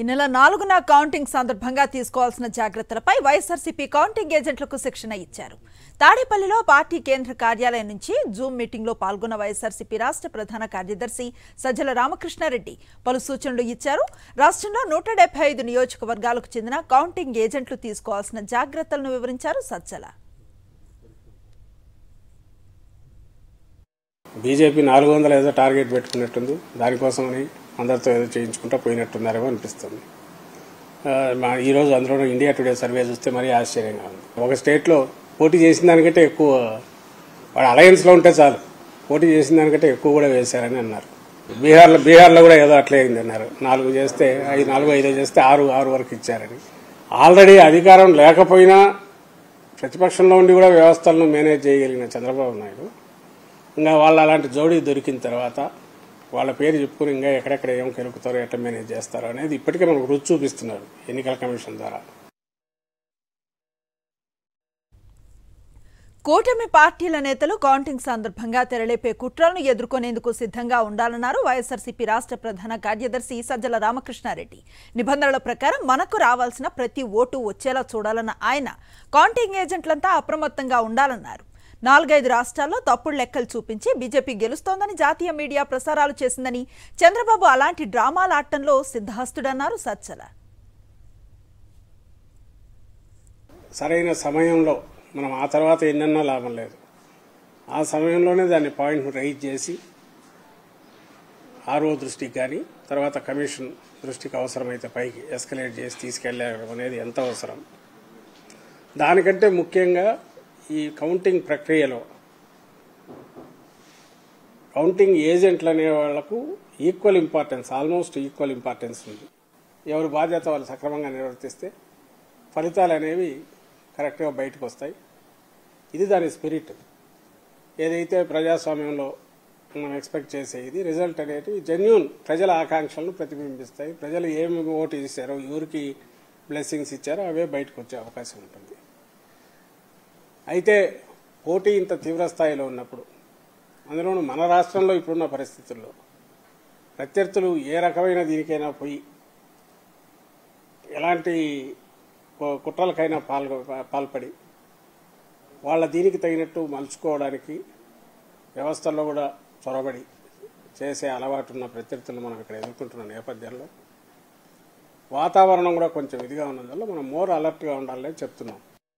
ఈ నెల నాలుగున కౌంటింగ్ సందర్భంగా తీసుకోవాల్సిన జాగ్రత్తలపై వైఎస్ఆర్సీపీ కౌంటింగ్ ఏజెంట్లకు శిక్షణ ఇచ్చారు. తాడేపల్లిలో పార్టీ కేంద్ర కార్యాలయం నుంచి జూమ్ మీటింగ్లో పాల్గొన్న వైఎస్ఆర్సీపీ రాష్ట్ర ప్రధాన కార్యదర్శి సజ్జల రామకృష్ణారెడ్డి పలు సూచనలు ఇచ్చారు. రాష్ట్రంలో నూట డెబ్బై ఐదు నియోజకవర్గాలకు చెందిన కౌంటింగ్ ఏజెంట్లు తీసుకోవాల్సిన జాగ్రత్తలను వివరించారు సజ్జల. బీజేపీ నాలుగు వందల ఏదో టార్గెట్ పెట్టుకున్నట్టుంది. దానికోసమని అందరితో ఏదో చేయించుకుంటా పోయినట్టున్నారేమో అనిపిస్తుంది. మా ఈరోజు అందులో ఇండియా టుడే సర్వే చూస్తే మరీ ఆశ్చర్యంగా ఉంది. ఒక స్టేట్లో పోటీ చేసిన దానికంటే ఎక్కువ వాడు అలయన్స్లో ఉంటే చాలు. పోటీ చేసిన దానికంటే ఎక్కువ కూడా వేశారని అన్నారు. బీహార్లో బీహార్లో కూడా ఏదో అట్లే అయింది అన్నారు. నాలుగు చేస్తే ఐదు నాలుగు ఐదో చేస్తే ఆరు ఆరు వరకు ఇచ్చారని. ఆల్రెడీ అధికారం లేకపోయినా ప్రతిపక్షంలో ఉండి కూడా వ్యవస్థలను మేనేజ్ చేయగలిగిన చంద్రబాబు నాయుడు. ఇంకా వాళ్ళు అలాంటి జోడీ దొరికిన తర్వాత వాళ్ళ పేరు చెప్పుకుని ఇంకా ఎక్కడెక్కడ ఏం కెలుకుతారో ఎట్లా మేనేజ్ చేస్తారో అనేది ఇప్పటికే మనకు రుచి చూపిస్తున్నారు ఎన్నికల కమిషన్ ద్వారా. కూటమి పార్టీల నేతలు కౌంటింగ్ సందర్భంగా తెరలేపే కుట్రలను ఎదుర్కొనేందుకు సిద్ధంగా ఉండాలన్నారు వైఎస్ఆర్సీపీ రాష్ట్ర ప్రధాన కార్యదర్శి సజ్జల రామకృష్ణారెడ్డి. నిబంధనల ప్రకారం మనకు రావాల్సిన ప్రతి ఓటు వచ్చేలా చూడాలన్న ఆయన. కౌంటింగ్ ఏజెంట్లంతా అప్రమత్తంగా ఉండాలన్నారు. నాలుగైదు రాష్ట్రాల్లో తప్పుడు లెక్కలు చూపించి బీజేపీ గెలుస్తోందని జాతీయ మీడియా ప్రసారాలు చేసిందని చంద్రబాబు అలాంటి డ్రామాలాటంలో సిద్ధహస్తుడన్నారు సజ్జల సరైన సమయంలో మనం ఆ తర్వాత ఎన్నెన్నో లాభం లేదు. ఆ సమయంలోనే దాన్ని పాయింట్ రైజ్ చేసి ఆర్ఓ దృష్టికి కానీ తర్వాత కమిషన్ దృష్టికి అవసరమైతే పైకి ఎస్కలేట్ చేసి తీసుకెళ్ళడం అనేది ఎంత అవసరం? దానికంటే ముఖ్యంగా ఈ కౌంటింగ్ ప్రక్రియలో కౌంటింగ్ ఏజెంట్లు అనే వాళ్ళకు equal importance almost equal importance ఉంది. ఎవరి బాధ్యత వాళ్ళు సక్రమంగా నిర్వర్తిస్తే ఫలితాలు అనేవి కరెక్ట్గా బయటకు వస్తాయి. ఇది దాని స్పిరిట్ ఏదైతే ప్రజాస్వామ్యంలో మనం ఎక్స్పెక్ట్ చేసేది రిజల్ట్ అనేది జెన్యున్ ప్రజల ఆకాంక్షలను ప్రతిబింబిస్తాయి. ప్రజలు ఏమి ఓటు చేశారో ఎవరికి బ్లెస్సింగ్స్ ఇచ్చారో అవే బయటకు వచ్చే అవకాశం ఉంటుంది. అయితే పోటీ ఇంత తీవ్రస్థాయిలో ఉన్నప్పుడు అందులోనూ మన రాష్ట్రంలో ఇప్పుడున్న పరిస్థితుల్లో ప్రత్యర్థులు ఏ రకమైన దీనికైనా పోయి ఎలాంటి కు- కుట్రలకైనా పాల్గొ పాల్పడి వాళ్ళ దీనికి తగినట్టు మలుచుకోవడానికి వ్యవస్థల్లో కూడా చొరబడి చేసే అలవాటు ఉన్న ప్రత్యర్థులు మనం ఇక్కడ ఎదుర్కొంటున్న నేపథ్యంలో వాతావరణం కూడా కొంచెం ఇదిగా ఉన్నందువల్ల మనం మోర్ అలర్ట్గా ఉండాలని చెప్తున్నాం.